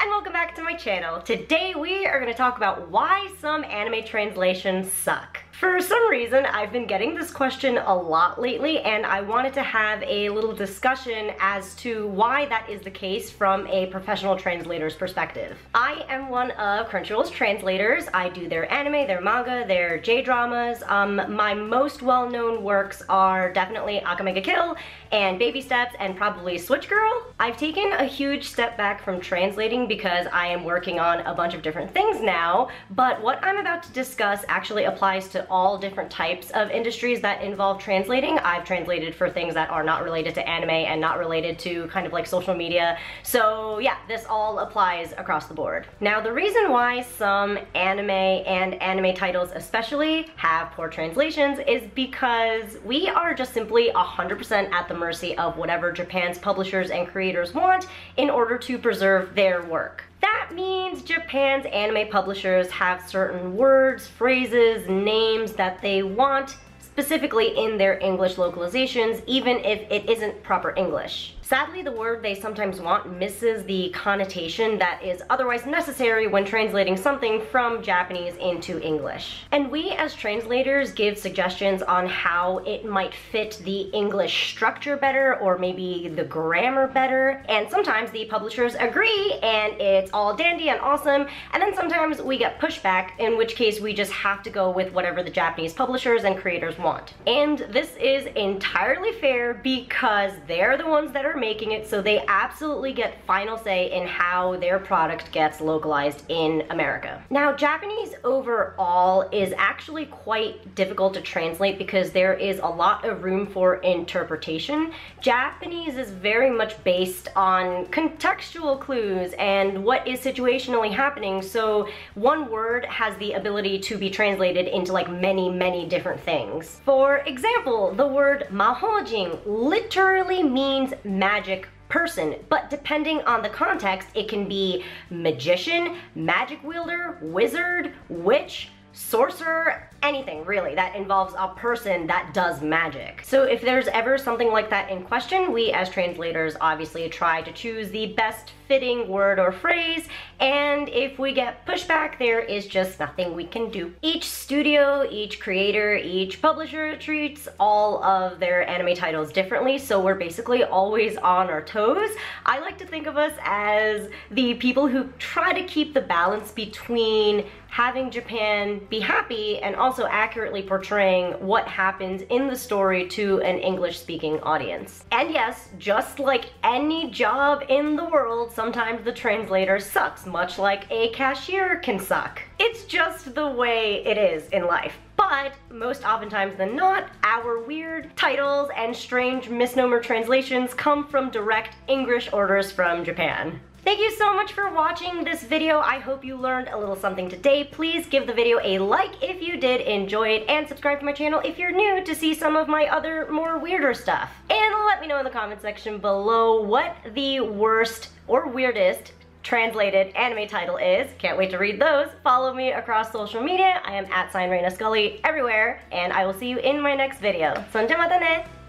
and welcome back to my channel. Today we are going to talk about why some anime translations suck. For some reason, I've been getting this question a lot lately, and I wanted to have a little discussion as to why that is the case from a professional translator's perspective. I am one of Crunchyroll's translators. I do their anime, their manga, their J-dramas. Um, my most well-known works are definitely Akame ga Kill and Baby Steps and probably Switch Girl. I've taken a huge step back from translating because I am working on a bunch of different things now, but what I'm about to discuss actually applies to all different types of industries that involve translating. I've translated for things that are not related to anime and not related to kind of like social media. So yeah, this all applies across the board. Now the reason why some anime and anime titles especially have poor translations is because we are just simply 100% at the mercy of whatever Japan's publishers and creators want in order to preserve their work. That means Japan's anime publishers have certain words, phrases, names that they want specifically in their English localizations, even if it isn't proper English. Sadly, the word they sometimes want misses the connotation that is otherwise necessary when translating something from Japanese into English. And we as translators give suggestions on how it might fit the English structure better or maybe the grammar better. And sometimes the publishers agree and it's all dandy and awesome. And then sometimes we get pushback, in which case we just have to go with whatever the Japanese publishers and creators want. And this is entirely fair because they're the ones that are making it, so they absolutely get final say in how their product gets localized in America. Now, Japanese overall is actually quite difficult to translate because there is a lot of room for interpretation. Japanese is very much based on contextual clues and what is situationally happening, so one word has the ability to be translated into like many, many different things. For example, the word mahojin literally means magic person, but depending on the context, it can be magician, magic wielder, wizard, witch, sorcerer, anything really that involves a person that does magic. So if there's ever something like that in question, we as translators obviously try to choose the best fitting word or phrase, and if we get pushback, there is just nothing we can do. Each studio, each creator, each publisher treats all of their anime titles differently, so we're basically always on our toes. I like to think of us as the people who try to keep the balance between having Japan be happy and also accurately portraying what happens in the story to an English speaking audience. And yes, just like any job in the world, sometimes the translator sucks, much like a cashier can suck. It's just the way it is in life. But most oftentimes than not, our weird titles and strange misnomer translations come from direct English orders from Japan. Thank you so much for watching this video. I hope you learned a little something today. Please give the video a like if you did enjoy it and subscribe to my channel if you're new to see some of my other more weirder stuff. And let me know in the comment section below what the worst or weirdest translated anime title is. Can't wait to read those. Follow me across social media. I am at sign Reina Scully everywhere, and I will see you in my next video. Sonja mata ne!